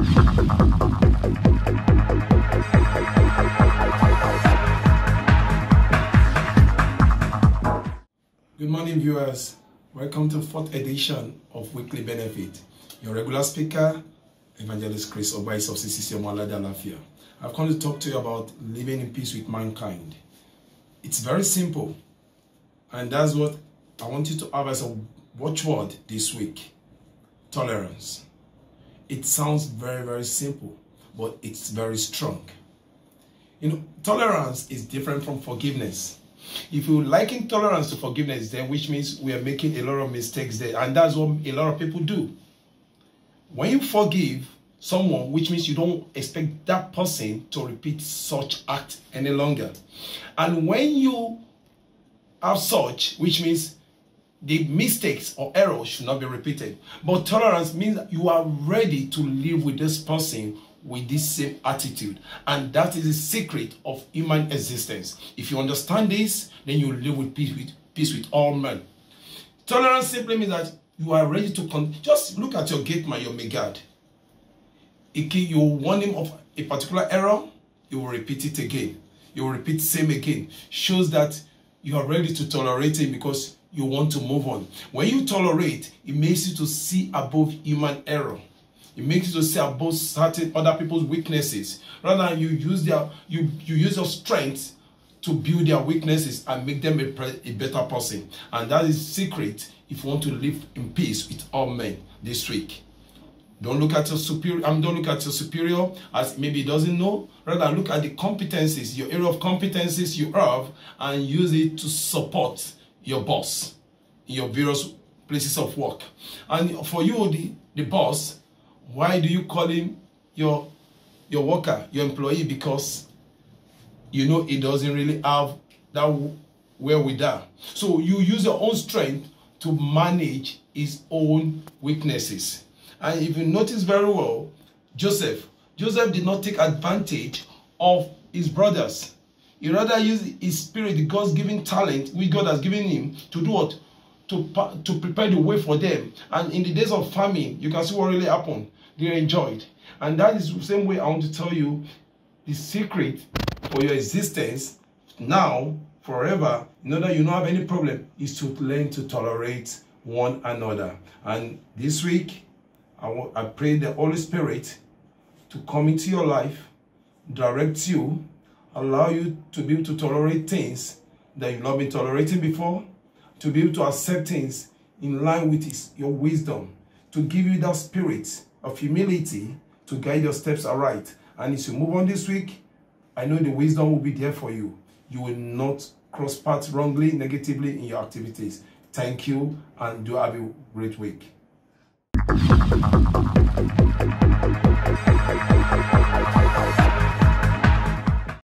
Good morning, viewers. Welcome to fourth edition of Weekly Benefit. Your regular speaker, Evangelist Chris Ogbaisi of CCC Omo Alade Alafia. I've come to talk to you about living in peace with mankind. It's very simple, and that's what I want you to have as a watchword this week. Tolerance. It sounds very, very simple, but it's very strong. You know, tolerance is different from forgiveness. If you liken tolerance to forgiveness, then which means we are making a lot of mistakes there, and that's what a lot of people do. When you forgive someone, which means you don't expect that person to repeat such act any longer, and when you have such, which means the mistakes or errors should not be repeated. But tolerance means you are ready to live with this person with this same attitude. And that is the secret of human existence. If you understand this, then you live with peace with, peace with all men. Tolerance simply means that you are ready to con just look at your gate man, your megad. If you warn him of a particular error, you will repeat it again. You will repeat same again. Shows that you are ready to tolerate it because you want to move on. When you tolerate, it makes you to see above human error. It makes you to see above certain other people's weaknesses. Rather you use their you you use your strength to build their weaknesses and make them a, a better person. And that is secret if you want to live in peace with all men this week. Don't look at your superior. Mean, don't look at your superior as maybe doesn't know. Rather, look at the competencies, your area of competencies you have, and use it to support your boss in your various places of work. And for you, the, the boss, why do you call him your your worker, your employee? Because you know he doesn't really have that wherewithal. So you use your own strength to manage his own weaknesses. And if you notice very well, Joseph, Joseph did not take advantage of his brothers. He rather used his spirit, God's given talent, which God has given him, to do what? To, to prepare the way for them. And in the days of famine, you can see what really happened. They enjoyed. And that is the same way I want to tell you the secret for your existence now, forever, in order you don't have any problem, is to learn to tolerate one another. And this week, I, I pray the Holy Spirit to come into your life, direct you, allow you to be able to tolerate things that you've not been tolerating before, to be able to accept things in line with his, your wisdom, to give you that spirit of humility to guide your steps aright. And as you move on this week, I know the wisdom will be there for you. You will not cross paths wrongly, negatively in your activities. Thank you and do have a great week.